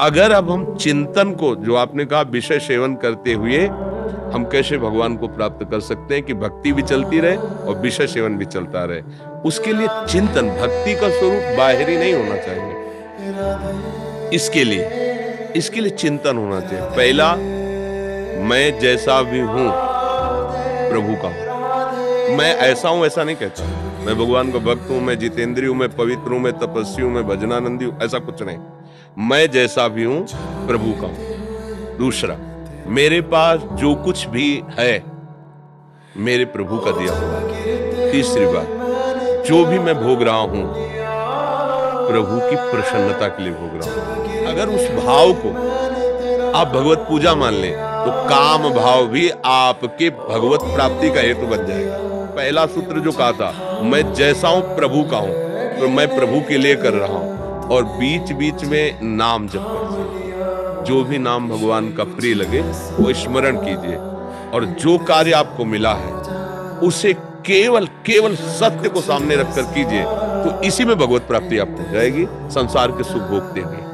अगर अब हम चिंतन को, जो आपने कहा विषय सेवन करते हुए, हम कैसे भगवान को प्राप्त कर सकते हैं कि भक्ति भी चलती रहे और विषय सेवन भी चलता रहे? उसके लिए चिंतन, भक्ति का स्वरूप बाहरी नहीं होना चाहिए। इसके लिए इसके लिए चिंतन होना चाहिए। पहला, मैं जैसा भी हूँ, प्रभु का मैं ऐसा हूँ, ऐसा नहीं कहता। मैं भगवान का भक्त हूँ, मैं जितेंद्री हूँ, मैं पवित्र हूँ, मैं तपस्वी हूँ, मैं भजनानंदी हूँ, ऐसा कुछ नहीं। मैं जैसा भी हूँ, प्रभु का हूँ। दूसरा, मेरे पास जो कुछ भी है, मेरे प्रभु का दिया हुआ तीसरी बात, जो भी मैं भोग रहा हूँ, प्रभु की प्रसन्नता के लिए भोग रहा हूँ। अगर उस भाव को आप भगवत पूजा मान लें तो काम भाव भी आपके भगवत प्राप्ति का हेतु बन जाएगा। पहला सूत्र जो कहा था, मैं जैसा हूँ, प्रभु का हूँ तो मैं प्रभु के लिए कर रहा हूँ। और बीच बीच में नाम जप कर जो भी नाम भगवान का प्रिय लगे, वो स्मरण कीजिए। और जो कार्य आपको मिला है, उसे केवल केवल सत्य को सामने रखकर कीजिए। तो इसी में भगवत प्राप्ति आपको जाएगी। संसार के सुख भोगते हुए।